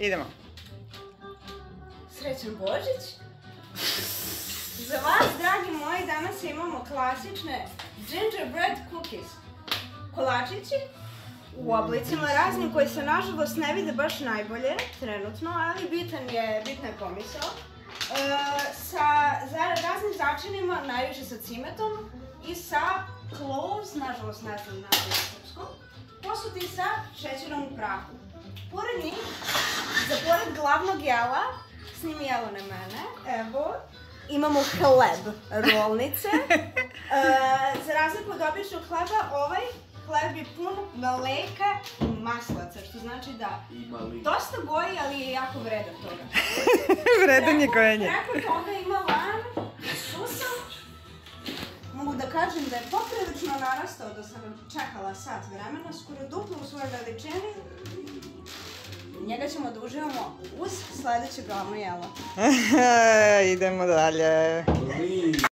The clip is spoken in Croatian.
Idemo. Srećan Božić. Za vas, dragi moji, danas imamo klasične gingerbread cookies. Kolačići u oblicima raznim koji se nažalost ne vide baš najbolje trenutno, ali bitan je, bitna je. E, sa za, raznim začinima, najviše sa cimetom i sa cloves, nažalost ne znam na srpskom, posuti sa šećerom u prahu. Pored njih, za pored glavnog jela, snimi jelo na mene, evo, imamo hleb, rolnice. E, za razliku od običnog hleba, ovaj hleb je pun mleka i maslaca, što znači da dosta goji, ali je jako vredan toga. Vredan je gojenje. Preko toga ima lan, susan. Mogu da kažem da je poprilično narastao da sam čekala sat vremena, skoro duplo u svojoj veličini. Njega ćemo da uživamo uz sledeće glavno jelo. Idemo dalje.